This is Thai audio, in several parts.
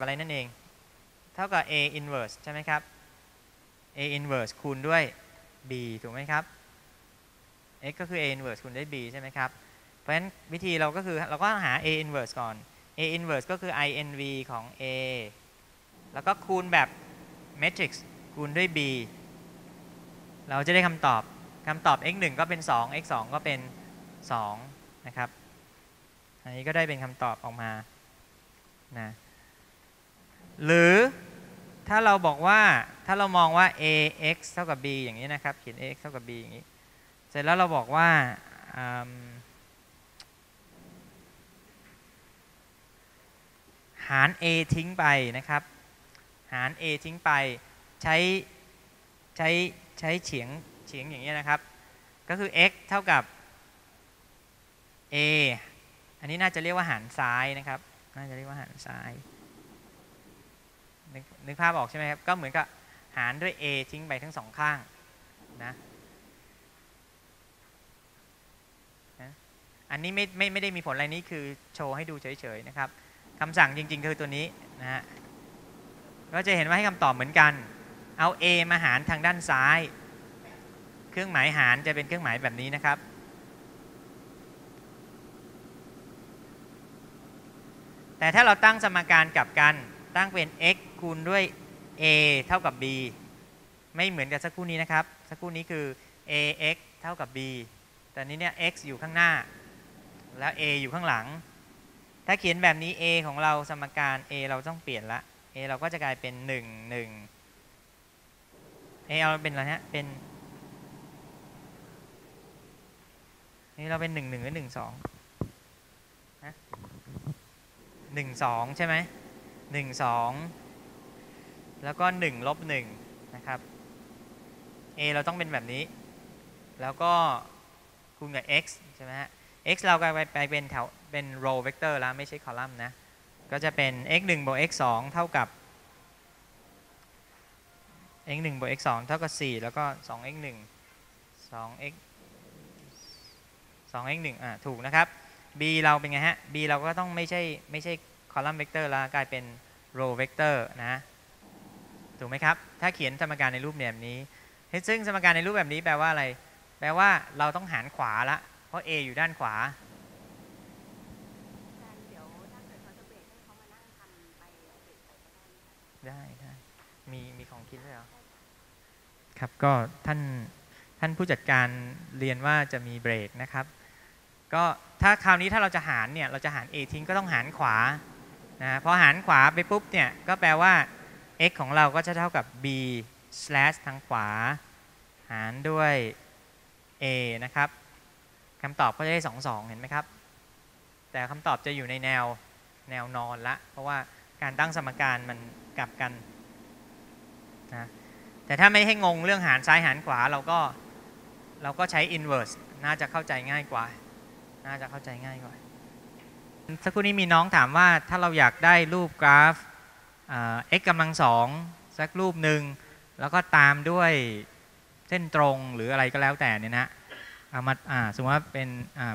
อะไรนั่นเอง เท่ากับ a inverse ใช่ไหมครับ a inverse คูณด้วย b ถูกไหมครับ x ก็คือ a inverse คูณด้วย b ใช่ไหมครับ เพราะฉะนั้นวิธีเราก็คือเราก็หา a inverse ก่อน a inverse ก็คือ inv ของ a แล้วก็คูณแบบ matrix คูณด้วย b เราจะได้คำตอบคำตอบ x 1ก็เป็น 2 x 2ก็เป็น 2 นะครับ อันนี้ก็ได้เป็นคำตอบออกมานะ หรือถ้าเราบอกว่าถ้าเรามองว่า ax เท่ากับ b อย่างนี้นะครับ เขียน ax เท่ากับ b อย่างนี้ เสร็จแล้วเราบอกว่าหาร a ทิ้งไปนะครับ หาร a ทิ้งไปใช้ใช้ใช้เฉียงเฉียงอย่างนี้นะครับ ก็คือ x เท่ากับ a อันนี้น่าจะเรียกว่าหารซ้ายนะครับ น่าจะเรียกว่าหารซ้าย นึกนึกภาพออกใช่ไหมครับ ก็เหมือนกับหารด้วย a ทิ้งไปทั้งสองข้างนะนะอันนี้ไม่ไม่ไม่ได้มีผลอะไรนี้คือโชว์ให้ดูเฉยๆนะครับคำสั่งจริงๆคือตัวนี้นะฮะก็จะเห็นว่าให้คำตอบเหมือนกัน เอา a มาหารทางด้านซ้าย เครื่องหมายหารจะเป็นเครื่องหมายแบบนี้นะครับ แต่ถ้าเราตั้งสมการกลับกัน ตั้งเป็น x คูณด้วย a เท่ากับ b ไม่เหมือนกับสักครู่นี้นะครับ สักครู่นี้คือ ax เท่ากับ b แต่นี้เนี่ย x อยู่ข้างหน้า แล้ว a อยู่ข้างหลัง ถ้าเขียนแบบนี้ a ของเราสมการ a เราต้องเปลี่ยนละ a เราก็จะกลายเป็น 1 1 a เราเป็นอะไรฮะ เป็น นี่เราเป็น 1 1หรือ1 2ฮะ1 2 ใช่ไหม 1 2 แล้วก็1ลบ1นะครับ a เราต้องเป็นแบบนี้ แล้วก็คูณกับ x ใช่ไหมฮะ x เรากลายไปเป็นแถวเป็น row vector แล้วไม่ใช่คอลัมน์นะ ก็จะเป็น x 1บวก x 2เท่ากับ x 1บวก x 2เท่ากับ 4 แล้วก็ 2x 1 2x 2x 1อ่าถูกนะครับ b เราเป็นไงฮะ b เราก็ต้องไม่ใช่ไม่ใช่ คอลัมน์เวกเตอร์แล้วกลายเป็น row vector นะถูกไหมครับ ถ้าเขียนสมการในรูปแบบนี้ ซึ่งสมการในรูปแบบนี้แปลว่าอะไร แปลว่าเราต้องหารขวาละ เพราะ a อยู่ด้านขวาได้ได้ได้มีมีของคิดด้วยเหรอครับก็ท่านท่านผู้จัดการเรียนว่าจะมีเบรกนะครับ ก็ถ้าคราวนี้ถ้าเราจะหารเนี่ยเราจะหาร a ทิ้งก็ต้องหารขวา นะพอหารขวาไปปุ๊บเนี่ยก็แปลว่า x ของเราก็จะเท่ากับ b slash ทางขวา หารด้วย a นะครับคำตอบก็จะได้ 2 2 เห็นไหมครับ แต่คำตอบจะอยู่ในแนวแนวนอนละ เพราะว่าการตั้งสมการมันกลับกันนะแต่ถ้าไม่ให้งงเรื่องหารซ้ายหารขวาเราก็เราก็ใช้ inverse น่าจะเข้าใจง่ายกว่า น่าจะเข้าใจง่ายกว่า สักครู่นี้มีน้องถามว่าถ้าเราอยากได้รูปกราฟ x กำลังสองสักรูปหนึ่งแล้วก็ตามด้วยเส้นตรงหรืออะไรก็แล้วแต่เนี่ยนะเอามาสมมติว่าเป็น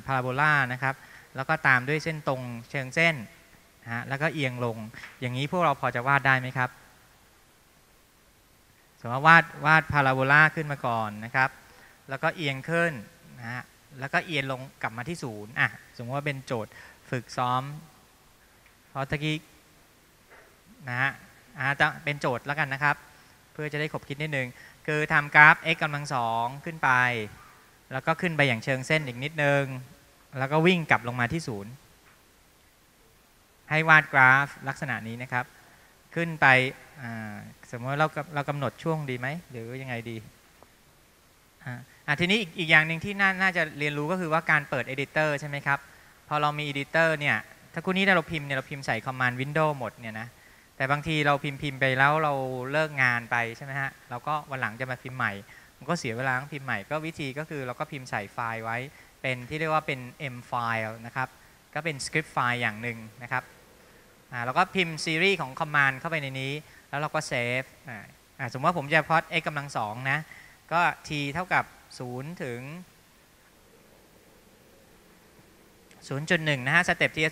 พาราโบลานะครับ แล้วก็ตามด้วยเส้นตรงเชิงเส้นฮะแล้วก็เอียงลง อย่างนี้พวกเราพอจะวาดได้ไหมครับ สมมติว่าวาดวาดพาราโบลาขึ้นมาก่อนนะครับ แล้วก็เอียงขึ้นนะฮะแล้วก็เอียงลงกลับมาที่ศูนย์อะสมมติว่าเป็นโจทย์ ฝึกซ้อม เพราะตะกี้นะฮะอาจะเป็นโจทย์แล้วกันนะครับ เพื่อจะได้ขบคิดนิดนึง คือทำกราฟ x กำลังสองขึ้นไป แล้วก็ขึ้นไปอย่างเชิงเส้นอีกนิดนึง แล้วก็วิ่งกลับลงมาที่ศูนย์ให้วาดกราฟลักษณะนี้นะครับ ขึ้นไปสมมติเราเรากำหนดช่วงดีไหม หรือยังไงดีอ่าทีนี้อีกอย่างหนึ่งที่น่าน่าจะเรียนรู้ก็คือว่าการเปิด Editor ใช่ไหมครับ พอเรามี Editor เนี่ย ถ้าคุณนี้เราพิมพ์เนี่ยเราพิมพ์ใส่ Command Window หมดเนี่ยนะ แต่บางทีเราพิมพ์พิมพ์ไปแล้วเราเลิกงานไปใช่ไหมฮะ เราก็วันหลังจะมาพิมพ์ใหม่ มันก็เสียเวลาต้องพิมพ์ใหม่ ก็วิธีก็คือเราก็พิมพ์ใส่ไฟล์ไว้ เป็นที่เรียกว่าเป็น M file นะครับ ก็เป็น script file อย่างหนึ่งนะครับอ่าเราก็พิมพ์ซีรีส์ของ command เข้าไปในนี้ แล้วเราก็เซฟอ่าอ่าสมมติว่าผมจะพอด x กำลังสองนะ ก็ t เท่ากับ0ถึง 0.1 นะฮะ step ที่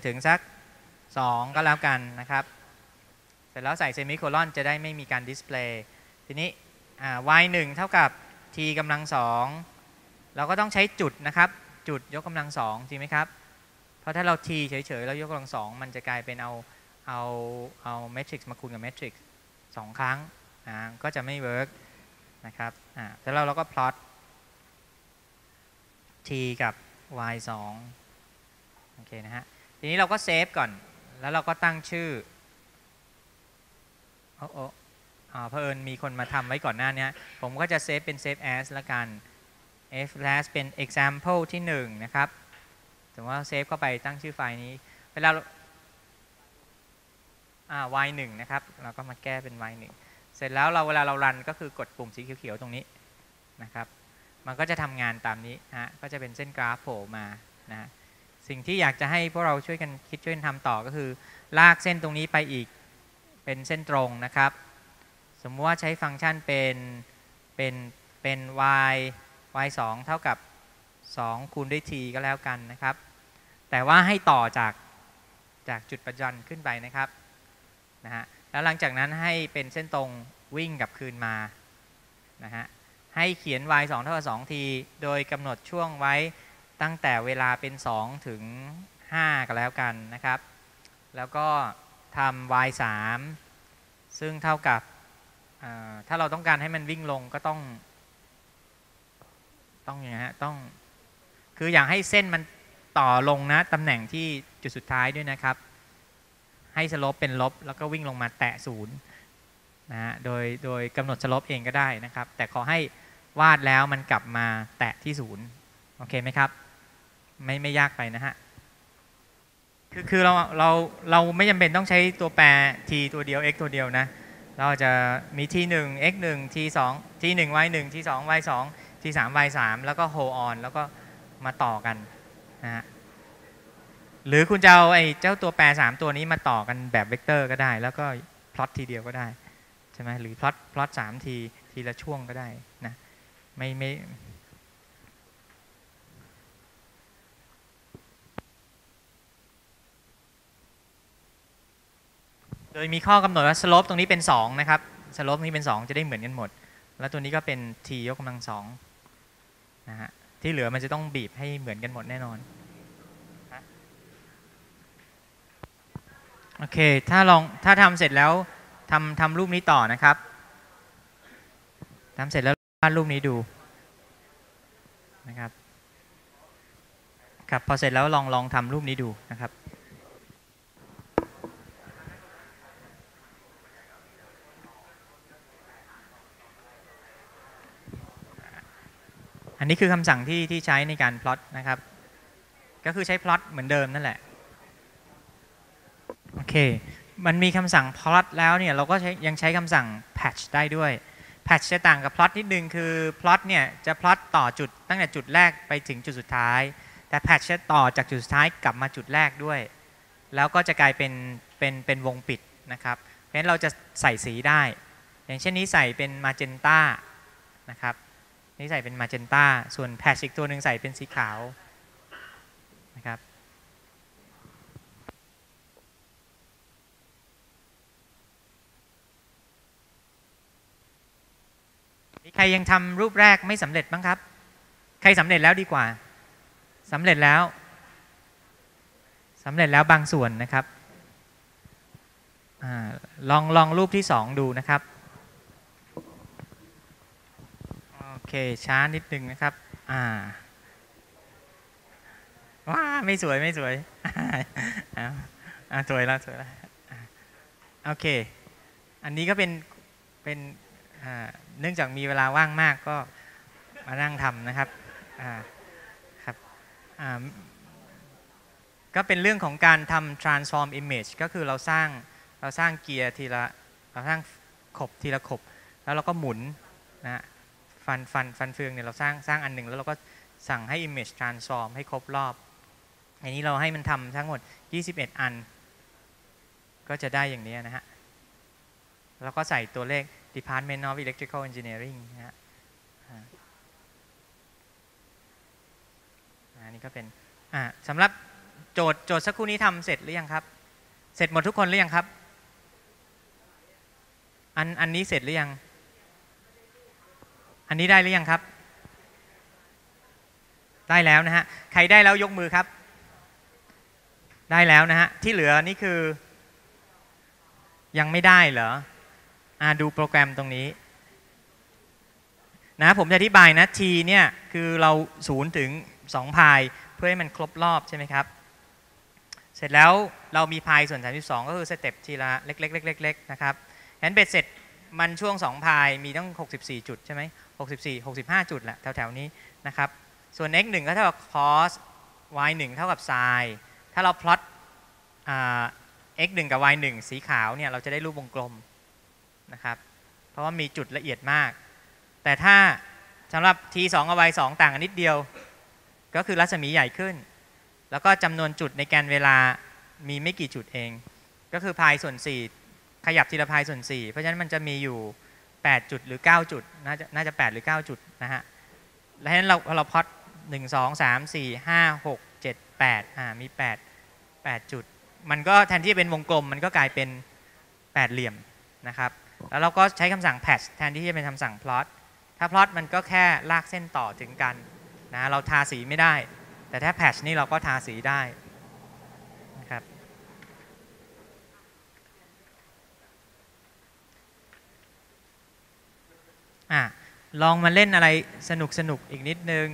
0.1 ถึงสัก 2 ก็แล้วกันนะครับ เสร็จแล้วใส่ semicolon จะได้ไม่มีการ display ทีนี้ y 1เท่ากับ t กำลังสองเราก็ต้องใช้จุดนะครับ จุดยกกำลังสองจริงไหมครับ เพราะถ้าเรา t เฉยๆ แล้วยกกำลังสองมันจะกลายเป็นเอาเอาเอาเมทริกซ์มาคูณกับเมทริกซ์สองครั้งอ่าก็จะไม่ work นะครับอ่าแล้วเราเราก็ plot t กับ y 2 โอเคนะฮะ ทีนี้เราก็ save ก่อน แล้วเราก็ตั้งชื่อ โอ้โอ้อ่าเผอิญมีคนมาทำไว้ก่อนหน้านี้ ผมก็จะ save เป็น save as ละกัน save as เป็น example ที่1นะครับสมมติว่า save เข้าไปตั้งชื่อไฟล์นี้ เวลาอ่า y 1นะครับ เราก็มาแก้เป็น y 1เสร็จแล้วเราเวลาเรารันก็คือกดปุ่มสีเขียวๆตรงนี้นะครับ มันก็จะทำงานตามนี้ฮะ ก็จะเป็นเส้นกราฟโผล่มานะฮะ สิ่งที่อยากจะให้พวกเราช่วยกันคิดช่วยกันทำต่อก็คือ ลากเส้นตรงนี้ไปอีกเป็นเส้นตรงนะครับ สมมติว่าใช้ฟังก์ชันเป็นเป็นเป็น y y 2เท่ากับ 2 คูณด้วย t ก็แล้วกันนะครับ แต่ว่าให้ต่อจากจากจุดประจันขึ้นไปนะครับนะฮะแล้วหลังจากนั้นให้เป็นเส้นตรงวิ่งกลับคืนมานะฮะให้เขียน y 2เท่ากับ 2 t โดยกำหนดช่วงไว้ ตั้งแต่เวลาเป็น 2 ถึง 5 ก็แล้วกันนะครับ แล้วก็ทำ y 3ซึ่งเท่ากับถ้าเราต้องการให้มันวิ่งลงก็ต้อง ต้องอย่างนี้ฮะต้อง คืออยากให้เส้นมันต่อลงนะตำแหน่งที่จุดสุดท้ายด้วยนะครับ ให้สลบเป็นลบ แล้วก็วิ่งลงมาแตะศูนย์นะฮะโดยโดยกำหนดสลบเองก็ได้นะครับ แต่ขอให้วาดแล้วมันกลับมาแตะที่ศูนย์โอเคไหมครับ ไม่ไม่ยากไปนะฮะคือคือเราเราเราไม่จำเป็นต้องใช้ตัวแปร t ตัวเดียว x ตัวเดียวนะ เราจะมี t 1 x 1 t 2 t 1 y 1 t 2 y 2 t 3 y 3แล้วก็ hold on แล้วก็มาต่อกันนะฮะหรือคุณจะเอาไอ้เจ้าตัวแปร 3 ตัวนี้มาต่อกันแบบเวกเตอร์ก็ได้ แล้วก็พลอตทีเดียวก็ได้ใช่ไหมหรือพลอตพลอต3ทีทีละช่วงก็ได้นะไม่ไม่ โดยมีข้อกำหนดว่าสโลปตรงนี้เป็น2นะครับสโลปนี้เป็น 2 จะได้เหมือนกันหมด แล้วตัวนี้ก็เป็น t ยกกำลังสองนะฮะที่เหลือมันจะต้องบีบให้เหมือนกันหมดแน่นอนโอเค ถ้าลองถ้าทำเสร็จแล้วทำทำรูปนี้ต่อนะครับทำเสร็จแล้ววาดรูปนี้ดูนะครับครับพอเสร็จแล้วลองลองทำรูปนี้ดูนะครับ อันนี้คือคำสั่งที่ที่ใช้ในการพลอตนะครับ ก็คือใช้พลอตเหมือนเดิมนั่นแหละ โอเค มันมีคำสั่งพลอตแล้วเนี่ยเราก็ยังใช้คำสั่ง patch ได้ด้วย patch จะต่างกับพลอตนิดนึงคือพลอตเนี่ยจะพลอตต่อจุดตั้งแต่จุดแรกไปถึงจุดสุดท้าย แต่ patch จะต่อจากจุดสุดท้ายกลับมาจุดแรกด้วย แล้วก็จะกลายเป็นเป็นเป็นวงปิดนะครับ เพราะฉะนั้นเราจะใส่สีได้ อย่างเช่นนี้ใส่เป็นมาเจนต้านะครับ นี่ใส่เป็นมาเจนต้า ส่วนแพชอีกตัวหนึ่งใส่เป็นสีขาวนะครับมีใครยังทำรูปแรกไม่สำเร็จบ้างครับ ใครสำเร็จแล้วดีกว่าสำเร็จแล้วสำเร็จแล้วบางส่วนนะครับอลองลองรูปที่สองดูนะครับ โอ เค ช้านิดนึงนะครับ อ่าว้าไม่สวยไม่สวยอ่าสวยแล้วสวยแล้วโอเค อันนี้ก็เป็นเป็นเนื่องจากมีเวลาว่างมากก็มานั่งทำนะครับอ่าครับอ่าก็เป็นเรื่องของการทำ transform image ก็คือเราสร้างเราสร้างเกียร์ทีละเราสร้างขบทีละขบ แล้วเราก็หมุนนะ ฟันฟันฟันเฟืองเนี่ยเราสร้างสร้างอันหนึ่งแล้วเราก็สั่งให้ image transform ให้ครบรอบ อันนี้เราให้มันทำทั้งหมด 21 อัน ก็จะได้อย่างนี้นะฮะ แล้วก็ใส่ตัวเลข Department of Electrical Engineering นะฮะอันนี้ก็เป็นอ่าสำหรับโจทย์โจทย์สักครู่นี้ทำเสร็จหรือยังครับ เสร็จหมดทุกคนหรือยังครับ อันอันนี้เสร็จหรือยัง อันนี้ได้หรือยังครับ ได้แล้วนะฮะ ใครได้แล้วยกมือครับ ได้แล้วนะฮะ ที่เหลือนี่คือ ยังไม่ได้เหรออ่าดูโปรแกรมตรงนี้ นะผมจะอธิบายนะ t เนี่ยคือเรา0ถึง2พายเพื่อให้มันครบรอบใช่ไหมครับเสร็จแล้วเรามีพายส่วน 32 ก็คือสเต็ปทีละเล็กๆๆๆนะครับฉะนั้นเบ็ดเสร็จมันช่วง 2 พายมีตั้ง 64 จุดใช่ไหม 64 65 จุดแหละแถวๆนี้นะครับ ส่วน x 1ก็เท่ากับ cos y 1เท่ากับ sin ถ้าเราพลอตอ่า x 1กับ y 1สีขาวเนี่ยเราจะได้รูปวงกลมนะครับ เพราะว่ามีจุดละเอียดมาก แต่ถ้าสำหรับ t 2กับ y 2ต่างกันนิดเดียว ก็คือรัศมีใหญ่ขึ้น แล้วก็จำนวนจุดในแกนเวลามีไม่กี่จุดเอง ก็คือพายส่วน 4 ขยับทีละพายส่วน 4 เพราะฉะนั้นมันจะมีอยู่ 8 จุดหรือ 9 จุด น่าจะน่าจะ 8 หรือ 9 จุดนะฮะแล้วนั้นเราเราพอด1 2 3 4 5 6 7 8อ่ามี 8 8 จุด มันก็แทนที่จะเป็นวงกลม มันก็กลายเป็น 8 เหลี่ยมนะครับ แล้วเราก็ใช้คำสั่ง patch แทนที่จะเป็นคำสั่ง plot ถ้า plot มันก็แค่ลากเส้นต่อถึงกันนะเราทาสีไม่ได้ แต่ถ้า patch นี่เราก็ทาสีได้นะครับ อะลองมาเล่นอะไรสนุกสนุกอีกนิดนึง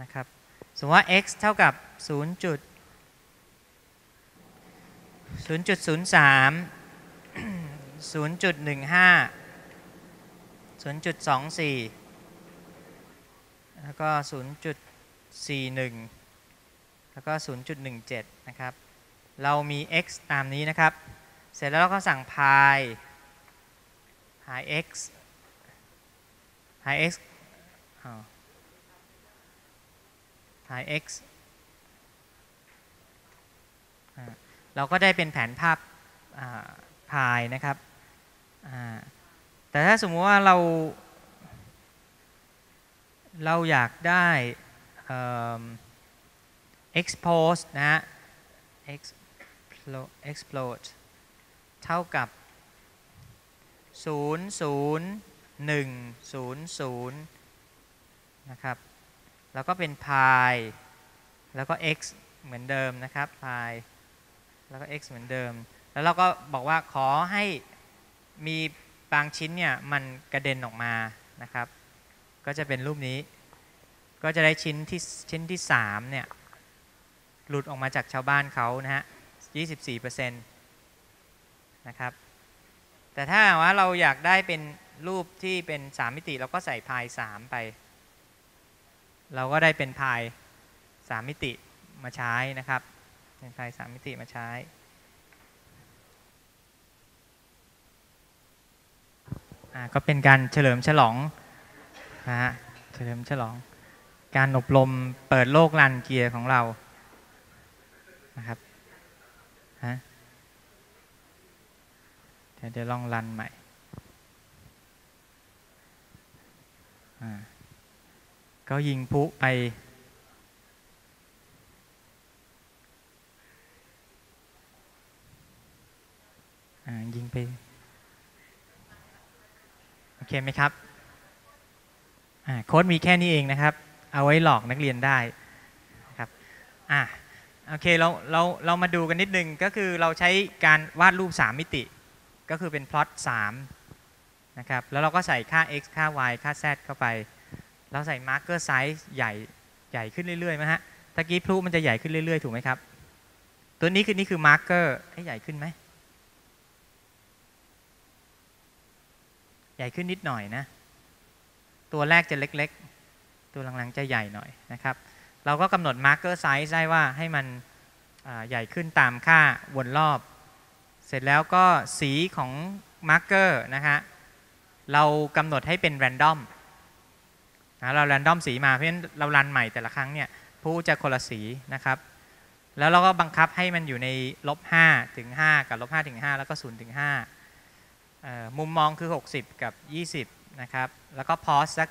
นะครับสมมติว่า x เท่ากับ0จุด0.03 0.15 0.24 แล้วก็ 0.41 แล้วก็ 0.17 นะครับ เรามี x ตามนี้นะครับ เสร็จแล้วเราก็สั่ง pi pi x pi x อ้าว pi x เราก็ได้เป็นแผนภาพพายนะครับ แต่ถ้าสมมติว่าเรา เราอยากได้ expose นะฮะ explo- explode เท่ากับ 0 0 1 0 0นะครับ แล้วก็เป็น pi แล้วก็ x เหมือนเดิมนะครับ pi แล้วก็ x เหมือนเดิม แล้วเราก็บอกว่าขอให้มีบางชิ้นเนี่ยมันกระเด็นออกมานะครับ ก็จะเป็นรูปนี้ ก็จะได้ชิ้นที่ชิ้นที่3เนี่ยหลุดออกมาจากชาวบ้านเขานะฮะ 24%นะครับ แต่ถ้าว่าเราอยากได้เป็นรูปที่เป็น3มิติเราก็ใส่พาย3ไป เราก็ได้เป็นพาย3มิติมาใช้นะครับ เป็นพาย3มิติมาใช้ ก็เป็นการเฉลิมฉลองนะฮะเฉลิมฉลอง การอบรมเปิดโลกลันเกียร์ของเรานะครับฮะ เดี๋ยวเดี๋ยวลองรันใหม่ก็ยิงพุไป ยิงไป โอเคไหมครับ โค้ดมีแค่นี้เองนะครับ เอาไว้หลอกนักเรียนได้ครับอ่าโอเคเราเราเรามาดูกันนิดนึง ก็คือเราใช้การวาดรูป 3 มิติ ก็คือเป็น plot3นะครับแล้วเราก็ใส่ค่า x ค่า y ค่า z เข้าไป เราใส่ marker size ใหญ่ใหญ่ขึ้นเรื่อยๆไหมฮะตะกี้พลุมันจะใหญ่ขึ้นเรื่อยๆ ถูกไหมครับ ตัวนี้คือนี่คือ marker ให้ใหญ่ขึ้นไหมใหญ่ขึ้นนิดหน่อยนะ ตัวแรกจะเล็กๆ ตัวหลังๆจะใหญ่หน่อยนะครับ เราก็กำหนด marker size ได้ว่าให้มันใหญ่ขึ้นตามค่าวนรอบ สร็จแล้วก็สีของ marker นะฮะเรากำหนดให้เป็น random นะเรา random สีมาเพราะฉะนั้นเรารันใหม่แต่ละครั้งเนี่ยผู้จะคนละสีนะครับ แล้วเราก็บังคับให้มันอยู่ในลบ5ถึง 5 กับลบ5ถึง 5 แล้วก็0ถึง5มุมมองคือ 60 กับ 20 นะครับ แล้วก็พอสสัก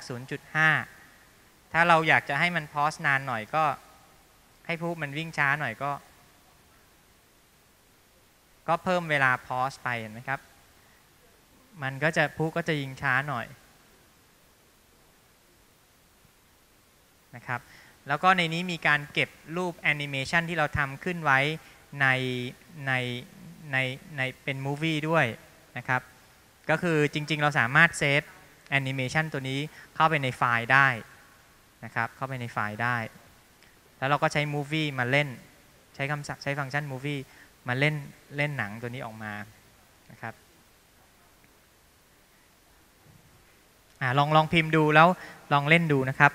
0.5 ถ้าเราอยากจะให้มันพอสนานหน่อยก็ ให้ผู้มันวิ่งช้าหน่อยก็ ก็เพิ่มเวลาพอสไปเห็นไหมครับ มันก็จะผู้ก็จะยิงช้าหน่อยนะครับ แล้วก็ในนี้มีการเก็บรูปแอนิเมชันที่เราทำขึ้นไว้ในในในในเป็น movie ด้วยนะครับ ก็คือจริง ๆ เราสามารถ save แอนิเมชันตัวนี้เข้าไปในไฟล์ได้นะครับ เข้าไปในไฟล์ได้ แล้วเราก็ใช้ Movie มาเล่น ใช้คำสั่งใช้ฟังก์ชัน Movie มาเล่นเล่นหนังตัวนี้ออกมานะครับอลองลองพิมพ์ดูแล้วลองเล่นดูนะครับ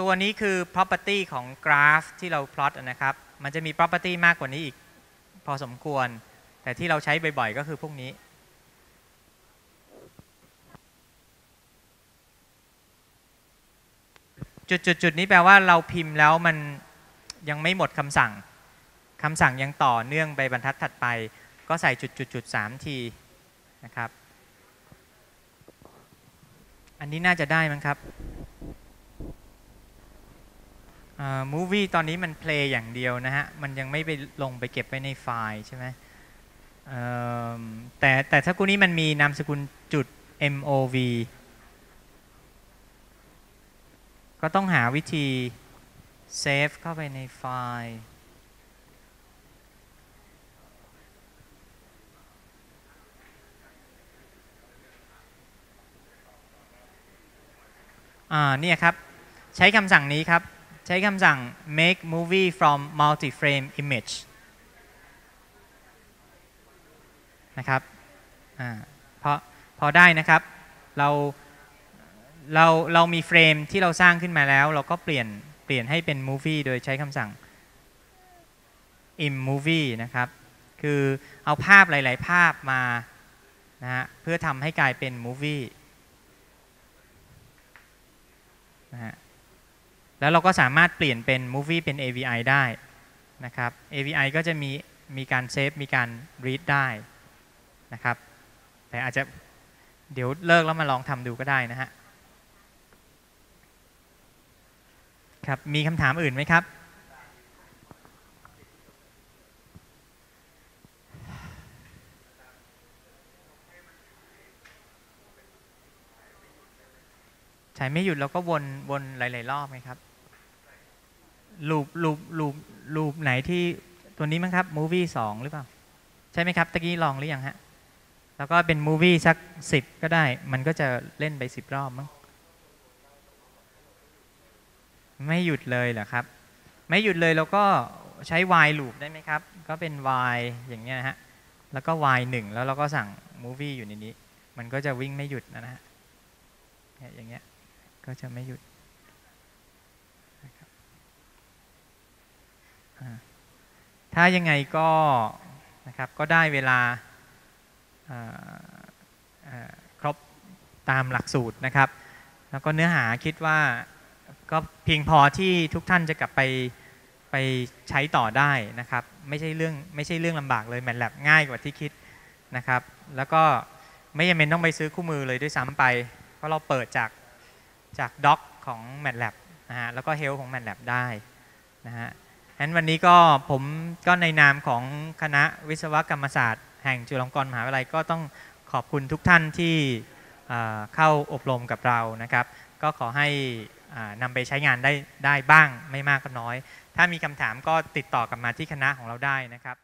ตัวนี้คือ property ของกราฟที่เรา plot นะครับ มันจะมี property มากกว่านี้อีกพอสมควร แต่ที่เราใช้บ่อยๆ ก็คือพวกนี้จุดจุดจุดนี้แปลว่าเราพิมพ์แล้วมัน ยังไม่หมดคำสั่งคำสั่งยังต่อเนื่องไปบรรทัดถัดไป ก็ใส่จุดจุดจุดสามทีนะครับ อันนี้น่าจะได้มั้งครับมูวี่ตอนนี้มันเพลย์อย่างเดียวนะฮะ มันยังไม่ไปลงไปเก็บไว้ในไฟล์ใช่ไหมแต่แต่ถ้ากูนี้มันมีนามสกุลจุด mov ก็ต้องหาวิธี เซฟเข้าไปในไฟล์อ่าเนี่ยครับ ใช้คำสั่งนี้ครับ ใช้คำสั่ง make movie from multi-frame image นะครับอ่าพอพอได้นะครับ เราเราเรามีเฟรมที่เราสร้างขึ้นมาแล้ว เราก็เปลี่ยน เปลี่ยนให้เป็น movie โดยใช้คำสั่ง im movie นะครับ คือเอาภาพหลาย ๆ ภาพมานะฮะเพื่อทำให้กลายเป็น movie นะฮะแล้วเราก็สามารถเปลี่ยนเป็น movie เป็น AVI ได้นะครับ AVI ก็จะมีมีการเซฟมีการ read ได้นะครับ แต่อาจจะเดี๋ยวเลิกแล้วมาลองทำดูก็ได้นะฮะ ครับมีคำถามอื่นไหมครับ ใช้ไม่หยุดเราก็วนวนหลาย ๆ รอบไหมครับลูปลูปลูปลูปไหนที่ตัวนี้มั้งครับ movie สองหรือเปล่า ใช่ไหมครับตะกี้ลองหรือยังฮะ แล้วก็เป็น movie สักสิบก็ได้ มันก็จะเล่นไปสิบรอบมั้ง ไม่หยุดเลยเหรอครับ ไม่หยุดเลยเราก็ใช้ while loop ได้ไหมครับ ก็เป็น while อย่างเงี้ยฮะ แล้วก็ while หนึ่งแล้วเราก็สั่ง movie อยู่ในนี้ มันก็จะวิ่งไม่หยุดนะฮะเนี่ยอย่างเงี้ย ก็จะไม่หยุดนะครับอ่าถ้ายังไงก็นะครับก็ได้เวลาอ่าอ่าครบตามหลักสูตรนะครับ แล้วก็เนื้อหาคิดว่า ก็เพียงพอที่ทุกท่านจะกลับไปไปใช้ต่อได้นะครับ ไม่ใช่เรื่องไม่ใช่เรื่องลำบากเลยแมทแลบง่ายกว่าที่คิดนะครับ แล้วก็ไม่จำเป็นต้องไปซื้อคู่มือเลยด้วยซ้ำไป เพราะเราเปิดจากจากด็อกของ MATLAB นะฮะแล้วก็ Help ของ MATLAB ได้นะฮะฉะนั้นวันนี้ก็ผมก็ในนามของคณะวิศวกรรมศาสตร์ แห่งจุฬาลงกรณ์มหาวิทยาลัยก็ต้องขอบคุณทุกท่านที่เข้าอบรมกับเรานะครับ ก็ขอให้ นำไปใช้งานได้ได้บ้างไม่มากก็น้อย ถ้ามีคำถามก็ติดต่อกลับมาที่คณะของเราได้นะครับ